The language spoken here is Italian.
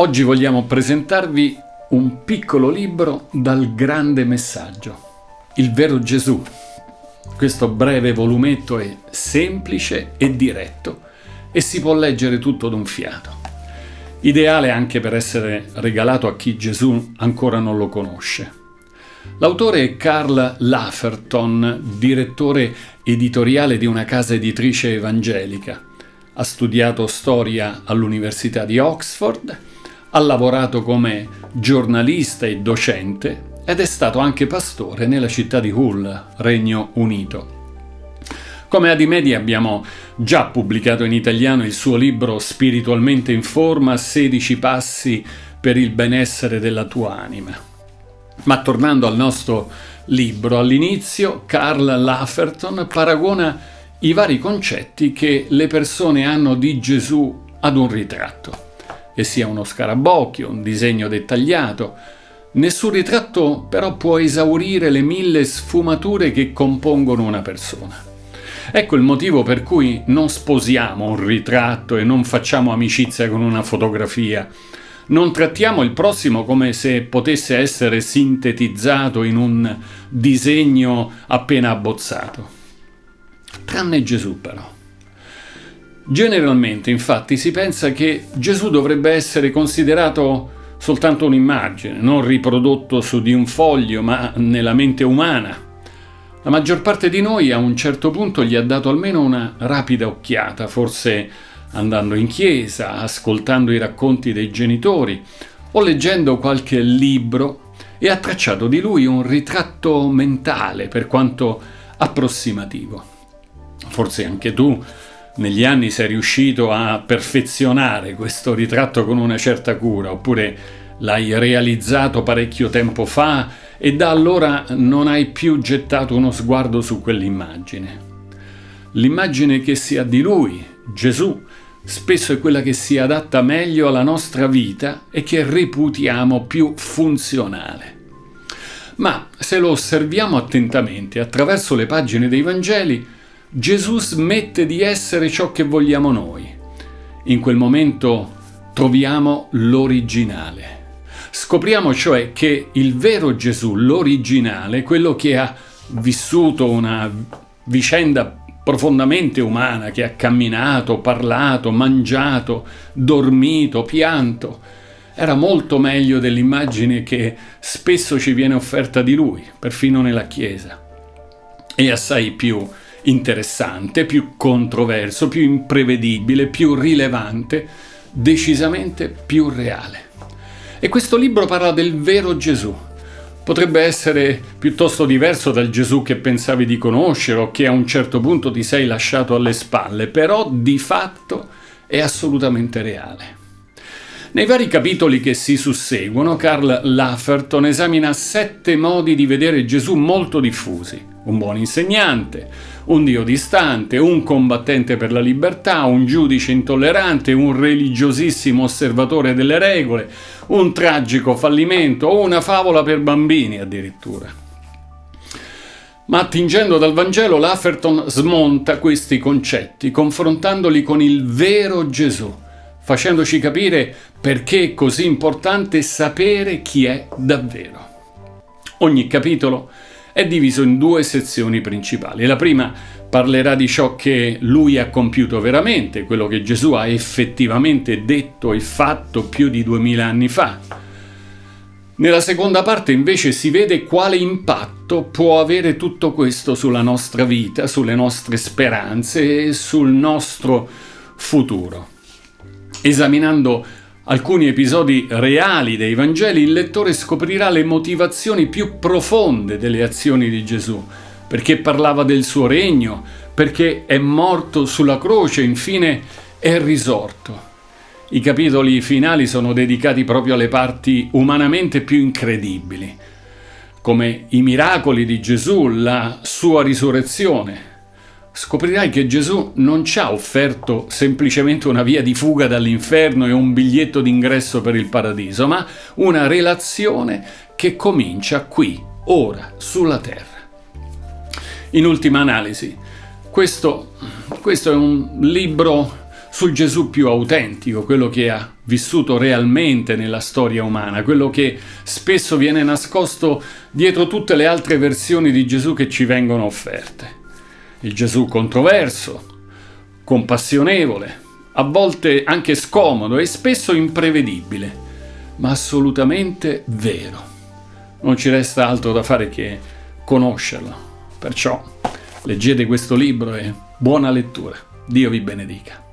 Oggi vogliamo presentarvi un piccolo libro dal grande messaggio, Il vero Gesù. Questo breve volumetto è semplice e diretto e si può leggere tutto d'un fiato. Ideale anche per essere regalato a chi Gesù ancora non lo conosce. L'autore è Karl Lafferton, direttore editoriale di una casa editrice evangelica. Ha studiato storia all'Università di Oxford ha lavorato come giornalista e docente ed è stato anche pastore nella città di Hull, Regno Unito. Come Adimedia abbiamo già pubblicato in italiano il suo libro Spiritualmente in forma, 16 passi per il benessere della tua anima. Ma tornando al nostro libro, all'inizio Karl Lafferton paragona i vari concetti che le persone hanno di Gesù ad un ritratto che sia uno scarabocchio, un disegno dettagliato. Nessun ritratto però può esaurire le mille sfumature che compongono una persona. Ecco il motivo per cui non sposiamo un ritratto e non facciamo amicizia con una fotografia. Non trattiamo il prossimo come se potesse essere sintetizzato in un disegno appena abbozzato. Tranne Gesù però. Generalmente, infatti, si pensa che Gesù dovrebbe essere considerato soltanto un'immagine, non riprodotto su di un foglio, ma nella mente umana. La maggior parte di noi a un certo punto gli ha dato almeno una rapida occhiata, forse andando in chiesa, ascoltando i racconti dei genitori o leggendo qualche libro e ha tracciato di lui un ritratto mentale, per quanto approssimativo. Forse anche tu negli anni sei riuscito a perfezionare questo ritratto con una certa cura, oppure l'hai realizzato parecchio tempo fa e da allora non hai più gettato uno sguardo su quell'immagine. L'immagine che si ha di lui, Gesù, spesso è quella che si adatta meglio alla nostra vita e che reputiamo più funzionale. Ma se lo osserviamo attentamente attraverso le pagine dei Vangeli, Gesù smette di essere ciò che vogliamo noi. In quel momento troviamo l'originale. Scopriamo cioè che il vero Gesù, l'originale, quello che ha vissuto una vicenda profondamente umana, che ha camminato, parlato, mangiato, dormito, pianto, era molto meglio dell'immagine che spesso ci viene offerta di lui, perfino nella Chiesa, e assai più interessante, più controverso, più imprevedibile, più rilevante, decisamente più reale. E questo libro parla del vero Gesù. Potrebbe essere piuttosto diverso dal Gesù che pensavi di conoscere o che a un certo punto ti sei lasciato alle spalle, però di fatto è assolutamente reale. Nei vari capitoli che si susseguono, Karl Lafferton esamina sette modi di vedere Gesù molto diffusi. Un buon insegnante, un Dio distante, un combattente per la libertà, un giudice intollerante, un religiosissimo osservatore delle regole, un tragico fallimento o una favola per bambini addirittura. Ma attingendo dal Vangelo, Lafferton smonta questi concetti, confrontandoli con il vero Gesù facendoci capire perché è così importante sapere chi è davvero. Ogni capitolo è diviso in due sezioni principali. La prima parlerà di ciò che lui ha compiuto veramente, quello che Gesù ha effettivamente detto e fatto più di duemila anni fa. Nella seconda parte invece si vede quale impatto può avere tutto questo sulla nostra vita, sulle nostre speranze e sul nostro futuro. Esaminando alcuni episodi reali dei Vangeli, il lettore scoprirà le motivazioni più profonde delle azioni di Gesù, perché parlava del suo regno, perché è morto sulla croce, infine è risorto. I capitoli finali sono dedicati proprio alle parti umanamente più incredibili, come i miracoli di Gesù, la sua risurrezione, scoprirai che Gesù non ci ha offerto semplicemente una via di fuga dall'inferno e un biglietto d'ingresso per il paradiso, ma una relazione che comincia qui, ora, sulla terra. In ultima analisi, questo, questo è un libro sul Gesù più autentico, quello che ha vissuto realmente nella storia umana, quello che spesso viene nascosto dietro tutte le altre versioni di Gesù che ci vengono offerte. Il Gesù controverso, compassionevole, a volte anche scomodo e spesso imprevedibile, ma assolutamente vero. Non ci resta altro da fare che conoscerlo. Perciò leggete questo libro e buona lettura. Dio vi benedica.